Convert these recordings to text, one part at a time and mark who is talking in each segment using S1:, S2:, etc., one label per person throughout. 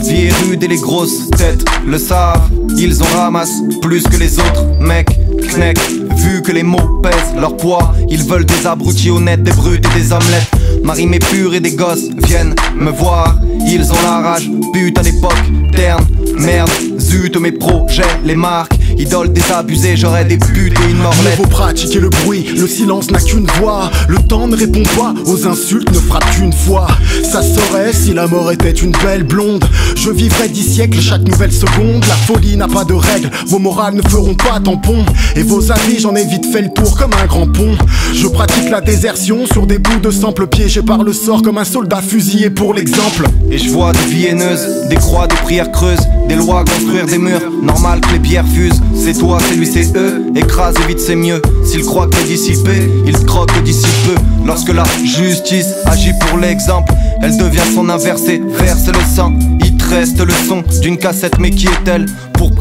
S1: vie est rude et les grosses têtes le savent. Ils en ramassent plus que les autres mecs. Kneck, vu que les mots pèsent leur poids, ils veulent des abrutis honnêtes, des brutes et des omelettes. Marie mes purs et des gosses viennent me voir. Ils ont la rage, putain d'époque terne. Merde, zut, mes projets, les marques. Idole des abusés, j'aurais des putes et une morlette.
S2: faut pratiquer le bruit, le silence n'a qu'une voix. Le temps ne répond pas aux insultes, ne frappe qu'une fois. Ça saurait si la mort était une belle blonde. Je vivrais dix siècles chaque nouvelle seconde. La folie n'a pas de règles, vos morales ne feront pas tampon. Et vos avis, j'en ai vite fait le tour comme un grand pont. Je pratique la désertion sur des bouts de simple piégés par le sort comme un soldat fusillé pour l'exemple.
S1: Et je vois des vies haineuses, des croix, des prières creuses, des lois construire des murs. Normal que les pierres fusent. C'est toi, c'est lui, c'est eux. Écrase vite, c'est mieux. S'il croit que t'es dissipé, il croque d'ici peu. Lorsque la justice agit pour l'exemple, elle devient son inversé, verse le sang. Il te reste le son d'une cassette, mais qui est-elle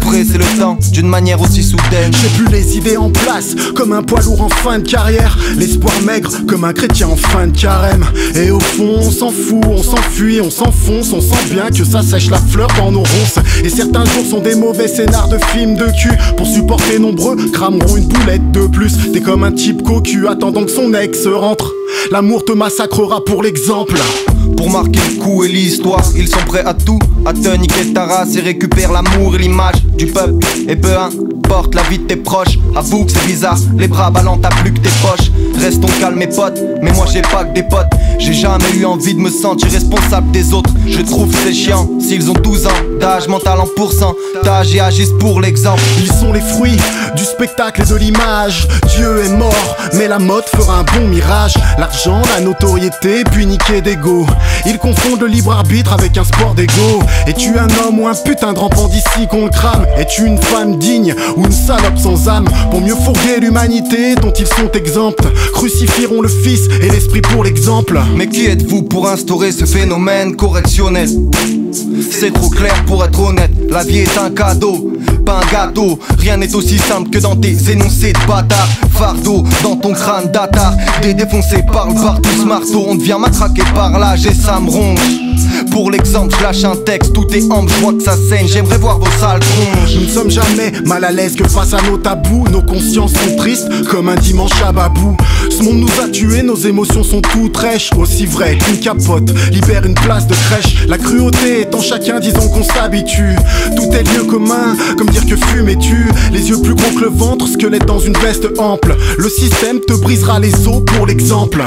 S1: presser le temps d'une manière aussi soudaine.
S2: J'ai plus les idées en place, comme un poids lourd en fin de carrière. L'espoir maigre, comme un chrétien en fin de carême. Et au fond, on s'en fout, on s'enfuit, on s'enfonce, on sent bien que ça sèche la fleur dans nos ronces. Et certains jours sont des mauvais scénars de films de cul. Pour supporter nombreux, crameront une boulette de plus. T'es comme un type cocu attendant que son ex rentre. L'amour te massacrera pour l'exemple.
S1: Pour marquer le coup et l'histoire, ils sont prêts à tout, à te niquer ta race et récupèrent l'amour et l'image du peuple. Et peu importe la vie de tes proches, avoue que c'est bizarre, les bras ballants t'as plus que tes poches. Mes potes, mais moi j'ai pas que des potes. J'ai jamais eu envie de me sentir responsable des autres. Je trouve c'est chiant s'ils ont 12 ans d'âge mental en pourcentage et agissent pour l'exemple.
S2: Ils sont les fruits du spectacle et de l'image. Dieu est mort, mais la mode fera un bon mirage. L'argent, la notoriété, puis niquer d'ego. Ils confondent le libre arbitre avec un sport d'ego. Es-tu un homme ou un putain de rampant d'ici qu'on le crame? Es-tu une femme digne ou une salope sans âme? Pour mieux fourguer l'humanité dont ils sont exempts Crucifieront le fils et l'esprit pour l'exemple.
S1: Mais qui êtes-vous pour instaurer ce phénomène correctionnel? C'est trop clair pour être honnête, la vie est un cadeau pas un gâteau. Rien n'est aussi simple que dans tes énoncés de bâtard. Fardeau dans ton crâne d'attard. Des défoncés parlent par tous marteau. On devient matraqué par l'âge et ça me ronge. Pour l'exemple, je lâche un texte, tout est ample, je que ça saigne, j'aimerais voir vos sales tronches.
S2: Nous ne sommes jamais mal à l'aise que face à nos tabous, nos consciences sont tristes comme un dimanche à babou. Ce monde nous a tués, nos émotions sont toutes rêches, aussi vrai qu'une capote libère une place de crèche. La cruauté est en chacun, disons qu'on s'habitue. Tout est lieu commun, dire que fumer tu Les yeux plus gros que le ventre, squelette dans une veste ample. Le système te brisera les os pour l'exemple.